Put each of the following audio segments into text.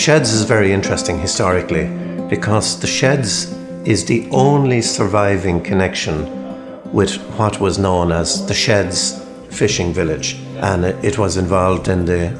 Sheds is very interesting historically because the Sheds is the only surviving connection with what was known as the Sheds fishing village, and it was involved in the,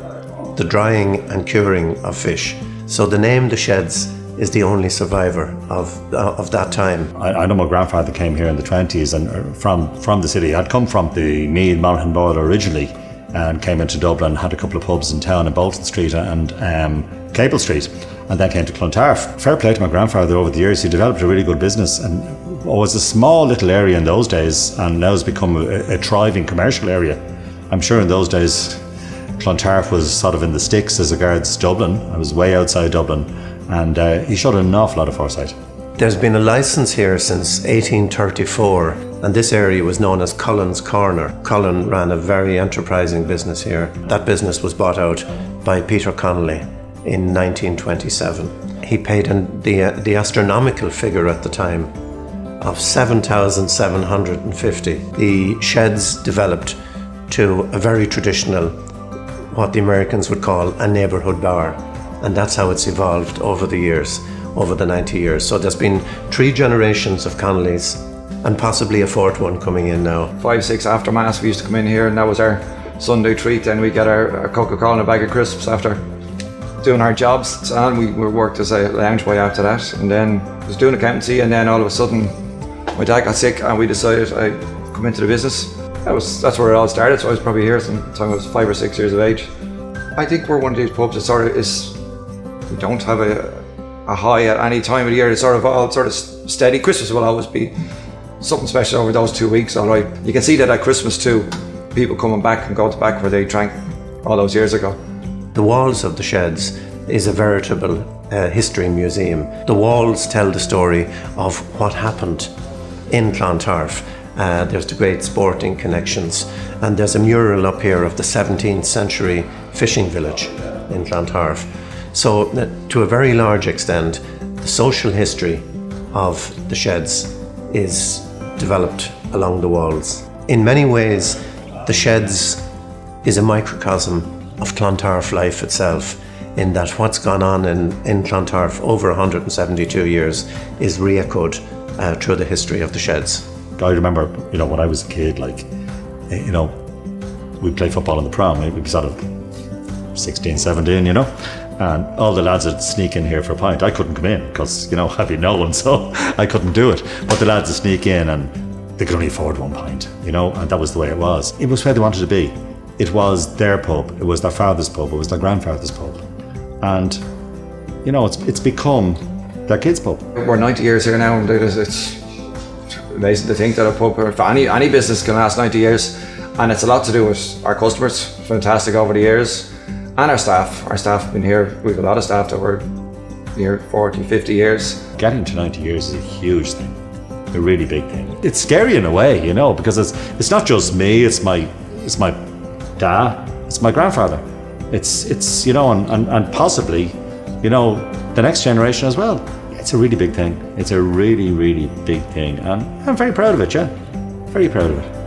the drying and curing of fish. So the name The Sheds is the only survivor of, uh, of that time. I, I, know my grandfather came here in the 20s and uh, from, from the city. I'd come from the Meath Monaghan border originally and came into Dublin, had a couple of pubs in town in Bolton Street and um, Capel Street, and then came to Clontarf. Fair play to my grandfather over the years. He developed a really good business and was a small little area in those days and now has become a, a thriving commercial area. I'm sure in those days Clontarf was sort of in the sticks as regards Dublin. I was way outside Dublin and uh, he showed an awful lot of foresight. There's been a license here since 1834, and this area was known as Cullen's Corner. Cullen ran a very enterprising business here. That business was bought out by Peter Connolly in 1927. He paid the, the astronomical figure at the time of 7,750. The sheds developed to a very traditional, what the Americans would call a neighbourhood bar and that's how it's evolved over the years, over the 90 years. So there's been three generations of Connolly's and possibly a fourth one coming in now. Five, six after Mass, we used to come in here and that was our Sunday treat. Then we get our, our Coca-Cola and a bag of crisps after doing our jobs and we, we worked as a lounge boy after that and then was doing accountancy and then all of a sudden my dad got sick and we decided I'd come into the business. That was that's where it all started. So I was probably here since I was five or six years of age. I think we're one of these pubs that sort of is we don't have a, a high at any time of the year. It's sort of all sort of steady. Christmas will always be something special over those two weeks. All right, you can see that at Christmas too. People coming back and going back where they drank all those years ago. The walls of the sheds is a veritable uh, history museum. The walls tell the story of what happened in Clontarf. Uh, there's the great sporting connections, and there's a mural up here of the 17th century fishing village in Clontarf. So, to a very large extent, the social history of the sheds is developed along the walls. In many ways, the sheds is a microcosm of Clontarf life itself, in that what's gone on in, in Clontarf over 172 years is re echoed uh, through the history of the sheds. I remember, you know, when I was a kid, like, you know, we'd play football in the prom, we'd be sort of 16, 17, you know, and all the lads would sneak in here for a pint. I couldn't come in because, you know, I'd be known, so I couldn't do it. But the lads would sneak in and they could only afford one pint, you know, and that was the way it was. It was where they wanted to be. It was their pub, it was their father's pub, it was their grandfather's pub. And, you know, it's, it's become their kids' pub. We're 90 years here now, and it's amazing to think that a pub, or any, any business can last 90 years. And it's a lot to do with our customers, fantastic over the years and our staff. Our staff have been here, we've a lot of staff that were here 40, 50 years. Getting to 90 years is a huge thing, a really big thing. It's scary in a way, you know, because it's it's not just me, it's my it's my dad, it's my grandfather. It's it's you know, and, and, and possibly, you know, the next generation as well. It's a really big thing. It's a really, really big thing. And I'm very proud of it, yeah. Very proud of it.